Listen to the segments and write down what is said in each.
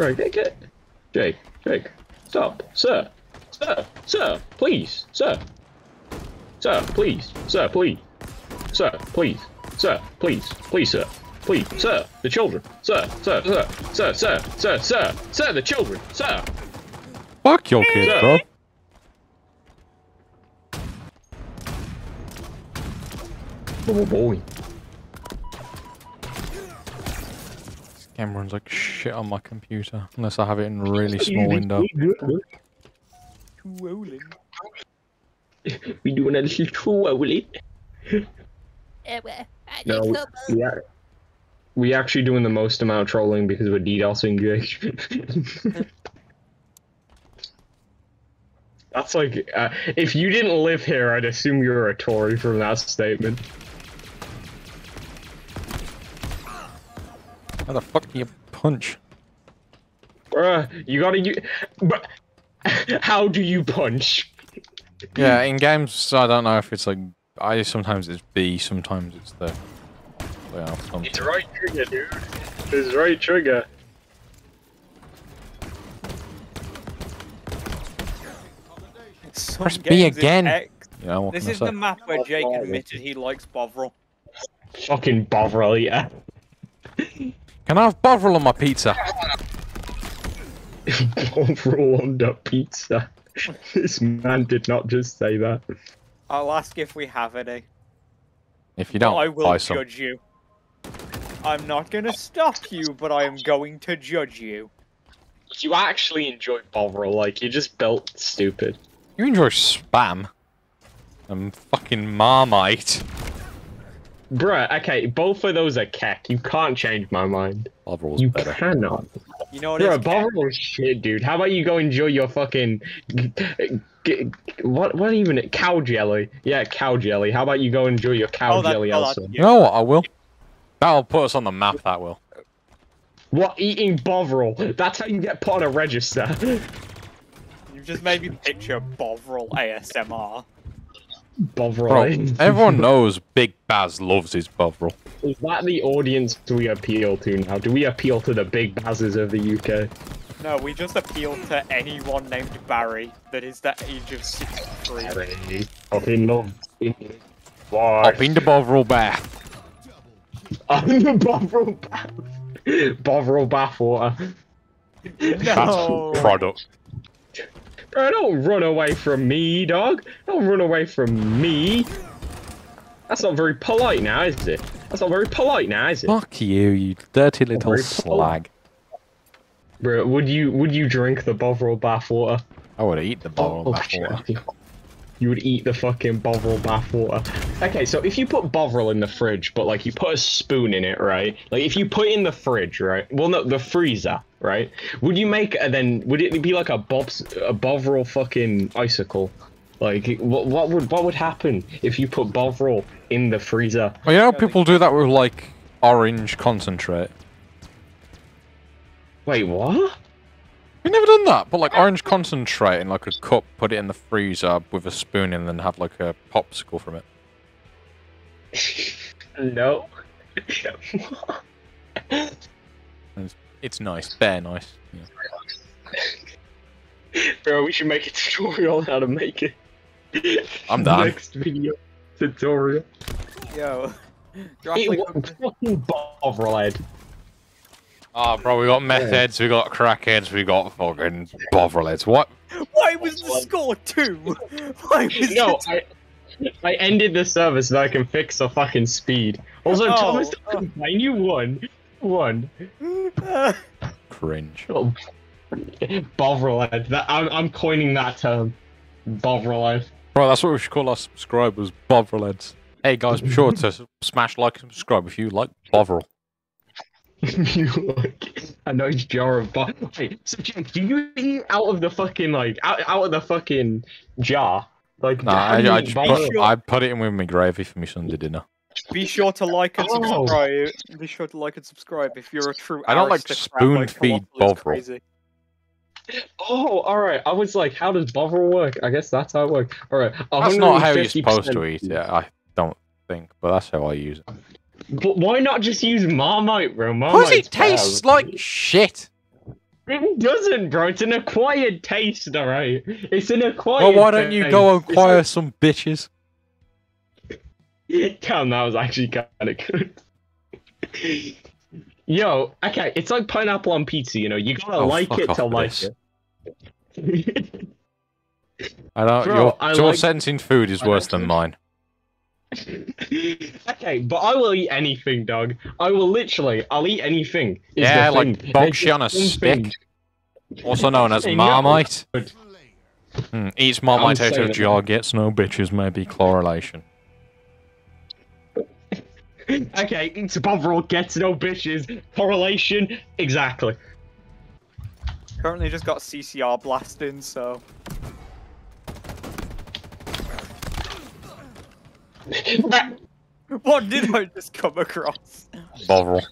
Right, get, get. Jake, Jake, stop. Sir, sir, sir, please, sir. Sir, please, sir, please. Sir, please, sir, please, please, sir. Please, sir, the children. Sir, sir, sir, sir, sir, sir, sir, sir, the children. Sir. Fuck your kid, Sir. bro. Oh boy. Game runs like shit on my computer. Unless I have it in a really small window. We doing a little twirly. No, we, we are. We actually doing the most amount of trolling because we're DDoSing Jake. That's like, uh, if you didn't live here, I'd assume you're a Tory from that statement. How the fuck do you punch? Bruh, you gotta use. But how do you punch? Yeah, in games, I don't know if it's like. I sometimes it's B, sometimes it's the. Well, something. It's right trigger, dude. It's right trigger. Some Press B games it's again. X. Yeah, This can I is say? the map where Jake admitted he likes Bovril. Fucking Bovril, yeah. Can I have Bovril on my pizza? Bovril on the pizza. This man did not just say that. I'll ask if we have any. If you don't, I will buy some. judge you. I'm not gonna stop you, but I am going to judge you. You actually enjoy Bovril, like, you're just built stupid. You enjoy spam. And fucking Marmite. Bruh, okay, both of those are keck. You can't change my mind. Bovril's You better. cannot. You know what Bruh, is Bovril shit, dude. How about you go enjoy your fucking... g- g- What, what even? Cow jelly. Yeah, cow jelly. How about you go enjoy your cow Oh, that- jelly oh, that- also? You know what? I will. That'll put us on the map. That will. What, eating Bovril? That's how you get put on a register. You've just made me picture Bovril ASMR. Bovril. Bro, everyone knows Big Baz loves his Bovril. Is that the audience we appeal to now? Do we appeal to the big bazzes of the UK? No, we just appeal to anyone named Barry that is the age of 63. Fucking love. Why? Up in the Bovril bath. I'm the Bovril bath. Bovril bathwater. No. Product. Bro, don't run away from me, dog. Don't run away from me. That's not very polite now, is it? That's not very polite now, is it? Fuck you, you dirty little Very slag. Bro, would you would you drink the Bovril bathwater? I would eat the Bovril Oh, bathwater. shit. You would eat the fucking Bovril bathwater. Okay, so if you put Bovril in the fridge, but like you put a spoon in it, right? Like if you put it in the fridge, right? Well, no, the freezer, right? Would you make a, then? Would it be like a Bob's a Bovril fucking icicle? Like what? What would what would happen if you put Bovril in the freezer? Well, you know people do that with like orange concentrate. Wait, what? We've never done that, but like orange concentrate in like a cup, put it in the freezer with a spoon, and then have like a popsicle from it. No. It's nice, bare nice. Yeah. Bro, we should make a tutorial on how to make it. I'm done. Next video tutorial. Yo. Drop It like was fucking Bovril head. Oh, bro, we got meth heads, we got crack heads, we got fucking bovril heads. What? Why was the score two? Why was No, it... I I ended the server so that I can fix the fucking speed. Also, Oh, Thomas, oh. I knew one. One. Uh, Cringe. Oh, Bovril head. That, I'm, I'm coining that term. Bovril head. Bro, that's what we should call our subscribers, bovril heads. Hey guys, be sure to smash like and subscribe if you like bovril. You like a nice jar of butter. Wait, so Jake, do you eat out of the fucking like out, out of the fucking jar? Like Nah, I, I just Bovril? put, I put it in with my gravy for my Sunday dinner. be sure to like and Oh. subscribe. Be sure to like and subscribe if you're a true I don't like aristocrat like spoon-feed Bovril. Oh, all right. I was like, how does Bovril work? I guess that's how it works. All right. That's not how you're supposed to eat it, I don't think, but that's how I use it. But why not just use Marmite, bro? Because it tastes like shit. It doesn't, bro. It's an acquired taste, alright? It's an acquired Well, why don't you go acquire some bitches? Damn, that was actually kind of good. Yo, okay, it's like pineapple on pizza, you know? You gotta Oh, like it to like Chris. it. I don't. Bro, your I your like- sense in food is worse than mine. Okay, but I will eat anything, dog. I will literally, I'll eat anything. is the Yeah, like thing. dog There's shit on a just thing. stick. Also known as Hey, no. Marmite. Hmm, eats Marmite out saying of it. jar, gets no bitches, maybe correlation. Okay, it's Bovril gets no bitches. Correlation, exactly. Currently just got CCR blasting, so. What did I just come across? Bovril.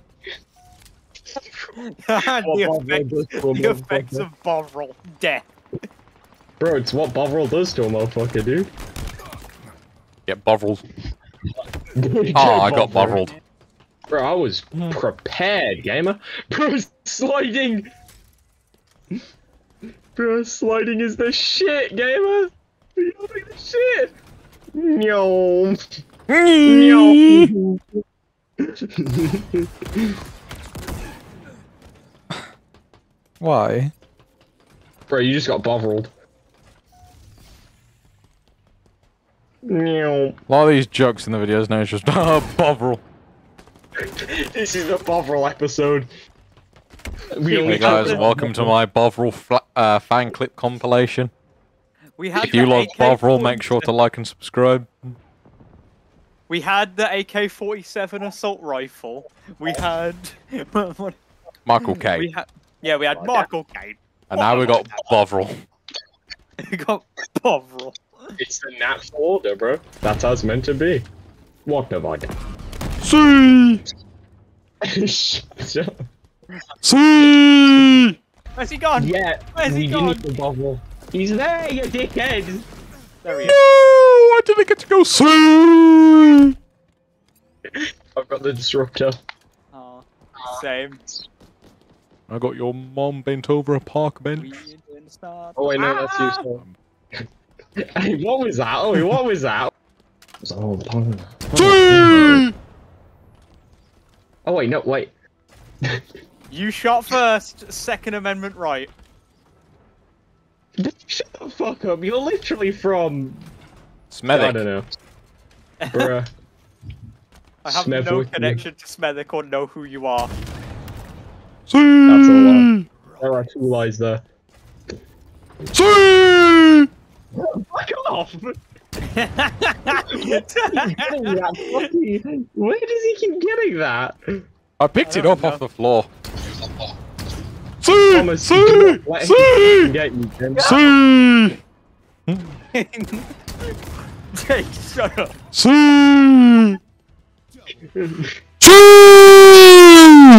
Ah, the, Bovril effects, does to a the effects of Bovril. Death. Bro, it's what Bovril does to a motherfucker, dude. Get Bovril. Oh, I got Bovril. Bovril. Bro, I was hmm. prepared, gamer. Bro, sliding. Bro, sliding is the shit, gamer. You're the shit. No. No. Why? Bro, you just got Bovriled. No. A lot of these jokes in the videos now is just oh, Bovril. This is a Bovril episode. We Hey guys, talk- welcome to my Bovril uh, fan clip compilation. We had If you the love Bovril, make sure to like and subscribe. We had the AK-47 assault rifle. We had. what- Michael we K. Yeah, we had oh, Michael Caine. And now we got Bovril. We got Bovril. It's the natural order, bro. That's how it's meant to be. What have I done? See! Shut up. See! Where's he gone? Yeah, Where's he we gone? need the Bovril. He's there, you dickhead. There he is. I didn't get to go see! I've got the disruptor. Aw, same. I got your mom bent over a park bench. Oh wait, no, that's you. Ah! Still. hey, what was that? Oh, what was that? Was that all the time? See! Oh wait, no, wait. You shot first. Second Amendment right. Shut the fuck up. You're literally from. I don't know. Bruh. I have Smith no with you. connection to Smethwick or know who you are. See! That's a lie. There are two lies there. See! Fuck off! getting that fucking... Where does he keep getting that? I picked I it up know. off the floor. See! Thomas, you See! not let him See! get you, Jim. See! Jake, shut up. See! See!